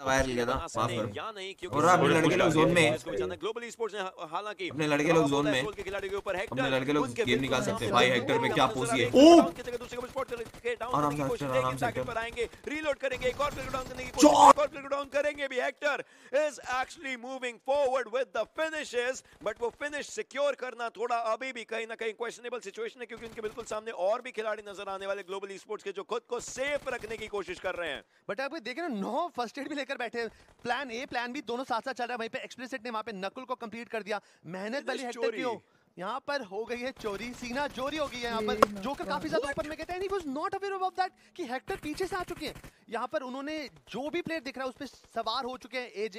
Wire लिया था माफ़ करो और अपने लड़के लोग जोन में ग्लोबल स्पोर्ट्स ने हालाँकि अपने लड़के लोग जोन में अपने लड़के लोग गेम निकाल सकते हैं। भाई हेक्टर डाउन क्या पोसी है। डाउन आराम से हेक्टर, आराम से हेक्टर। रीलोड करेंगे एक और प्ले डाउन करने की कोशिश एक डाउन करेंगे भी। Hector is actually moving forward with the finishes but वो फिनिश सिक्योर करना थोड़ा अभी भी कहीं ना कहीं क्वेश्चनेबल सिचुएशन है क्योंकि उनके बिल्कुल सामने और भी खिलाड़ी नज़र आने वाले ग्लोबल स्पोर्ट्स के जो खुद को सेफ़ रखने की कोशिश कर रहे हैं। बट आप देखें ना नौ फ़र्स्ट एड भी लेकर बैठे प्लान ए प्लान बी दोनों साथ साथ चल रहा है। वहीं पे एक्सप्लिसिट ने वहाँ पे नकुल को कंप्लीट कर दिया। मेहनत वाली हेक्टर की हो यहाँ पर हो गई है चोरी। सीना चोरी हो गई है यहाँ पर। जोकर काफ़ी ज़्यादा ऊपर में कहते हैं he was not aware of that कि हेक्टर पीछे से आ चुके हैं। यहाँ पर उन्होंने जो भी प्लेयर दिख रहा है, उस पर सवार हो चुके हैं एजे